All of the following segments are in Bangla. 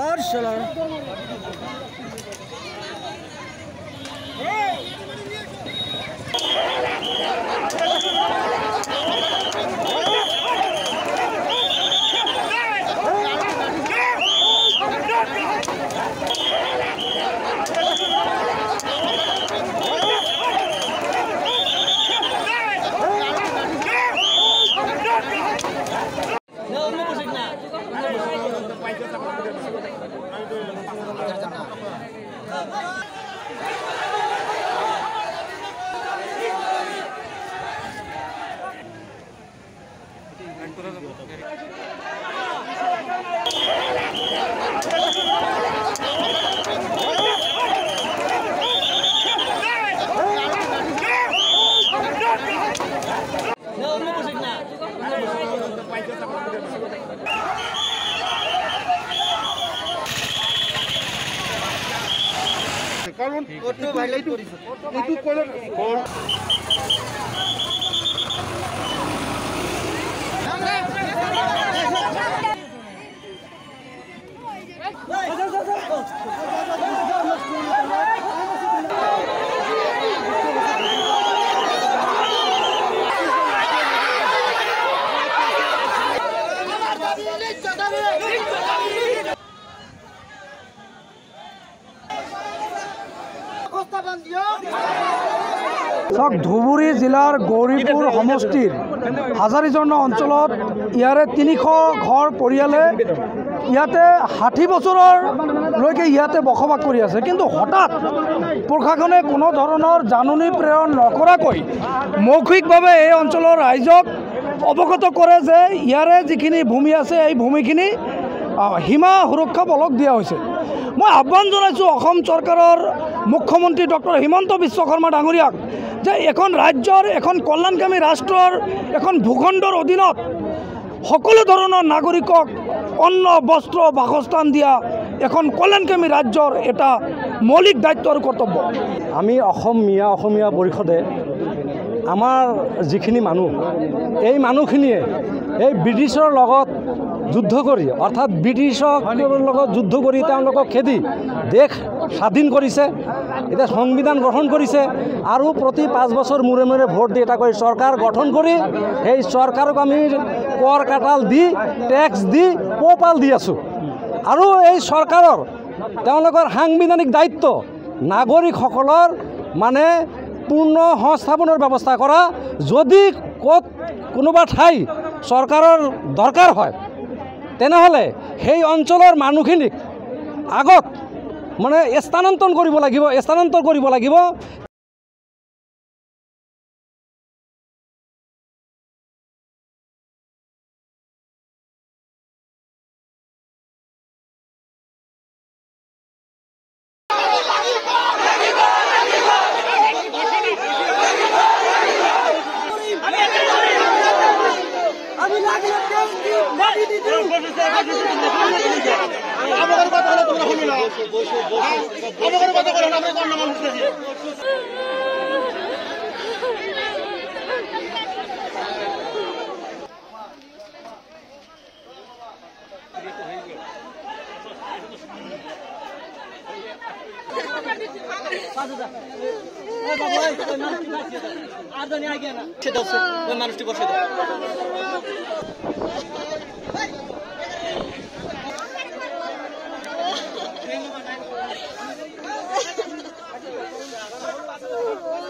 Marşalar. Hey! করিস একটু করে চাওক ধুবুৰী জিলাৰ গৌৰীপুৰ সমষ্টিৰ হাজাৰীজন্য অঞ্চলত ইয়াৰে তিনিশ ঘৰ পৰিয়ালে ইয়াতে ষাঠি বছৰলৈকে ইয়াতে বসবাস কৰি আছে। কিন্তু হঠাৎ প্ৰশাসনে কোনো ধৰণৰ জাননী প্ৰেৰণ নকৰাকৈ মৌখিকভাৱে এই অঞ্চলৰ ৰাইজক অৱগত কৰে যে ইয়াৰে যিখিনি ভূমি আছে এই ভূমিখিনি সীমা সুৰক্ষা বলক দিয়া হৈছে। মই আহ্বান জনাইছোঁ অসম চৰকাৰৰ মুখ্যমন্ত্ৰী ডক্টৰ হিমন্ত বিশ্ব শৰ্মা ডাঙৰীয়াক যে এখন ৰাজ্যৰ এখন কল্যাণকামী ৰাষ্ট্ৰৰ এখন ভূখণ্ডৰ অধীনত সকলো ধৰণৰ নাগৰিকক অন্ন বস্ত্ৰ বাসস্থান দিয়া এখন কল্যাণকামী ৰাজ্যৰ এটা মৌলিক দায়িত্ব আৰু কৰ্তব্য। আমি অসমীয়া পৰিষদে আমাৰ যিখিনি মানুহ এই মানুহখিনিয়ে এই ব্ৰিটিছৰ লগত যুদ্ধ অৰ্থাৎ ব্ৰিটিছৰ লগত যুদ্ধ তেওঁলোকক খেদি দেশ স্বাধীন কৰিছে এতিয়া সংবিধান গঠন কৰিছে আৰু প্ৰতি পাঁচ বছৰ মূৰে মূৰে ভোট দি এটা কৰি চৰকাৰ গঠন কৰি সেই চৰকাৰক আমি কৰ কাটাল দি টেক্স দি পোহপাল দি আছোঁ। আৰু এই চৰকাৰৰ তেওঁলোকৰ সাংবিধানিক দায়িত্ব নাগৰিকসকলৰ মানে পূৰ্ণ সংস্থাপনৰ ব্যৱস্থা কৰা যদি ক'ত কোনোবা ঠাই চৰকাৰৰ দৰকাৰ হয় তেনেহ'লে সেই অঞ্চলৰ মানুহখিনিক আগত মানে স্থানান্তৰ কৰিব লাগিব স্থানান্তৰ কৰিব লাগিব। কথা বলো না আমরা কোন নাম শুনেছি মানুষটি বসে দাও।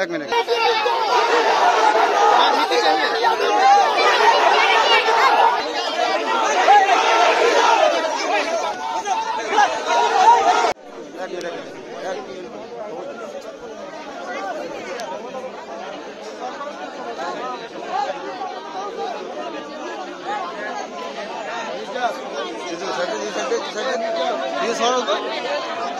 एक मिनट। ये सर।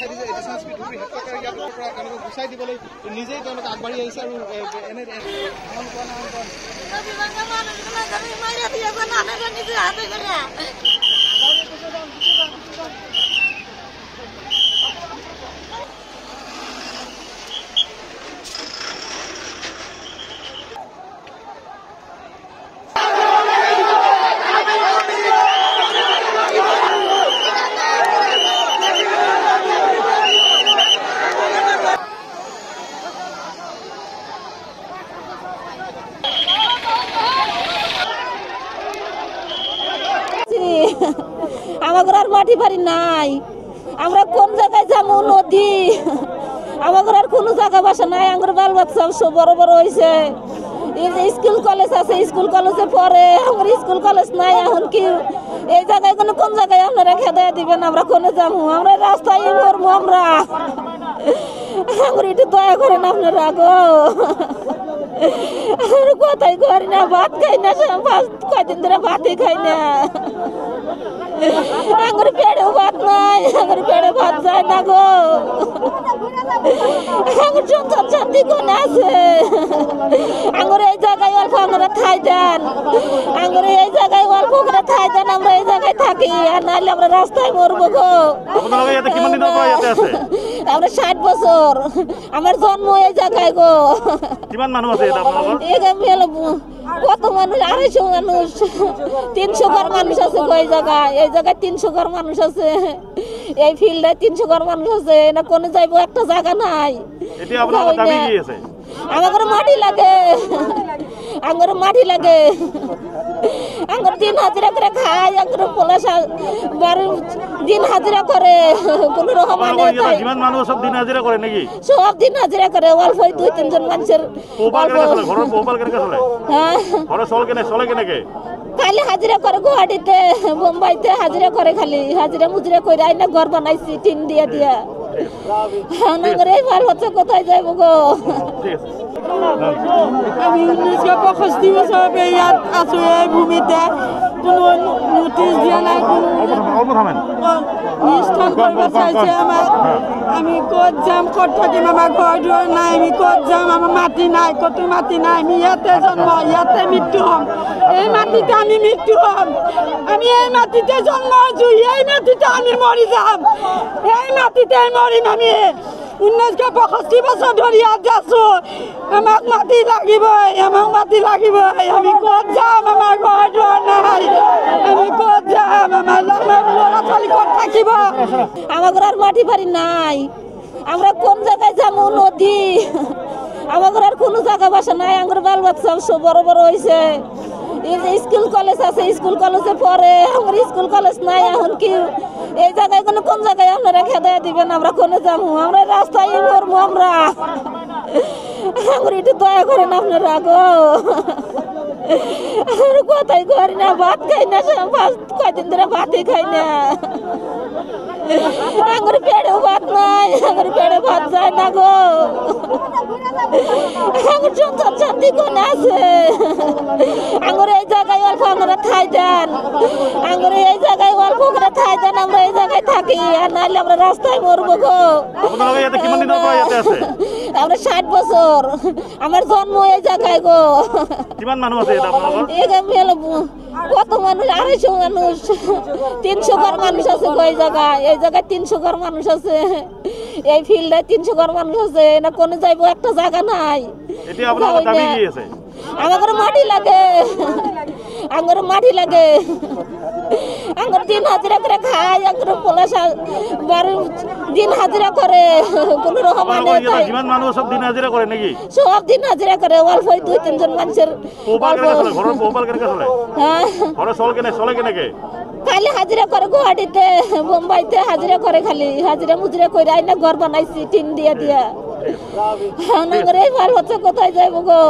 চাই দিছে এডিশ্যনেল স্পীডৰ হত্যা কৰি ইয়াৰ পৰা তেওঁলোকে গুচাই দিবলৈ নিজেই তেওঁলোকে আগবাঢ়ি আহিছে আৰু এনে আহ্বান পোৱা আমাদের আর মাটি বাড়ি নাই। আমরা কোন জায়গায় যাব নদী? আমাদের আর কোনো জায়গা বাসা নাই আমার বাল বাচ্চা সব বড় বড় হয়েছে স্কুল কলেজ আছে, স্কুল কলেজে পড়ে আমার স্কুল কলেজ নাই এখন কি? এই জায়গায় কোনো কোন জায়গায় আপনারা খেদায় দিবেন? আমরা কোনে যাব? আমরা রাস্তায় মরবো আমরা। আমার একটু দয়া করেন আপনারা গো। কোথায় করি না, ভাত খাই না কয়দিন ধরে ভাতই খাই না। আঙুর পেড়ে ভাত নাই আঙুর পেড়ে ভাত যায় না গো। আঙুর সংসার শান্তি কোন আছে? আঙুর এই জায়গায় অল্প আমরা খাই দেন। আঙুর এই জায়গায় অল্প করে খাই দেন আমরা এই জায়গায় থাকি আর নাহলে আমরা রাস্তায় মরবো গো। আমরা ষাট বছর। আমার জন্ম এই জায়গায় গো। কিমান মানুহ আছে কত মানুষ? আড়াইশো মানুষ। তিনশো ঘর মানুষ আছে কয় জায়গায়? এই জায়গায় তিনশো ঘর মানুষ আছে। এই ফিল্ডে তিনশো ঘর মানুষ আছে। না কোনো যাইবো একটা জায়গা নাই। আমার মাটি লাগে। আমার মাটি লাগে। আমার দিন হাজিরা করে খাই আমার পলাশ বারো দিন হাজিরা করে। কোনো রকম দিন নেকি? সব দিন হাজিরা করে অল্প দুই তিনজন মানুষের হ্যাঁ। খালি হাজিরা করে গুয়াহাটিতে বোম্বাইতে হাজিরা করে খালি। হাজিরা মুজিরা করে আইনা ঘর বানাইছি টিন দিয়া দিয়া। না করে এই ভালো হচ্ছে কোথায় যাইব গো? আমি ঊনৈছশ পঁয়ষষ্ঠি বছৰৰ পৰা ইয়াত আছোঁ এই ভূমিতে কোনো নোটিশ দিয়া নাই কোনো অল্প থামেন অল্প থামেন নিষ্ঠান কম, কৰিব কম, কম, চাইছে কম। আমাক হ্যাঁ। আমি ক'ত যাম ক'ত থাকিম আমাৰ ঘৰ দুৱাৰ নাই আমি ক'ত যাম আমাৰ মাটি নাই ক'তো মাটি নাই আমি ইয়াতে জন্ম ইয়াতে মৃত্যু হ'ম এই মাটিতে আমি মৃত্যু হ'ম আমি এই মাটিতে জন্ম হৈছোঁ এই মাটিতে আমি মৰি যাম এই মাটিতে মৰিম আমি ঊনৈছশ পঁয়ষষ্ঠি বছৰ ধৰি ইয়াত আছোঁ আমাক মাটি লাগিবই আমাক মাটি লাগিবই। আমি ক'ত যাম আমাৰ ঘৰ দুৱাৰ নাই। আমি ক'ত যাম আমাৰ আমাৰ ল'ৰা ছোৱালী ক'ত থাকিব? আমাদের আর মাটি বাড়ি নাই। আমরা কোন জায়গায় যাব নদী আমাদের আর কোনো জায়গা বাসা নাই। আমার বাল বাচ্চা সব বড় বড় হয়েছে এই স্কুল কলেজ আছে, স্কুল কলেজে পড়ে আমার স্কুল কলেজ নাই এখন কি? এই জায়গায় কোনো কোন জায়গায় আপনারা খেদা দিবেন? আমরা কোনে যাব? আমরা রাস্তায় মরবো আমরা। আমার একটু দয়া করেন আপনারা গো। আর কোথায় করি না, ভাত খাই না কয়দিন ধরে ভাতই খাই না। আঙ্গুর পেড়ে ভাত নাই, আঙ্গুর পেড়ে ভাত যায় না গো। আঙ্গুর সন্তান শান্তি কোন আছে। আঙ্গুর এই জায়গায় অল্প আমরা খাই দেন। আঙ্গুর এই জায়গায় অল্প করে খাই দেন আমরা এই জায়গায় থাকি আর নাহলে আমরা রাস্তায় মরবো গো। আমরা ষাট বছর। আমার জন্ম এই জায়গায় গো। কিমান আছে কত মানুষ? আড়াইশো মানুষ। তিনশো ঘর মানুষ আছে গো এই জায়গায়। এই জায়গায় তিনশো ঘর মানুষ আছে। এই ফিল্ডে তিনশো ঘর মানুষ আছে না কোনো যাইবো একটা জায়গা নাই। আমার মাটি লাগে। আমার মাটি লাগে। আমার দিন হাজিরা করে খাই আমার পলাশ বারো দিন হাজিরা করে। কোনো রকম চব দিন হাজিৰা কৰে নেকি? সব দিন হাজিরা করে অল্প দুই তিনজন মানুষের চলে? চলে? হ্যাঁ। কেনে খালি হাজিরা করে গুয়াহাটিতে মুম্বাইতে হাজিরা করে খালি। হাজিরা মুজিরা করে আইনা ঘর বানাইছি টিন দিয়া দিয়া। হ্যাঁ না এবার হচ্ছে কোথায় যাইব গো?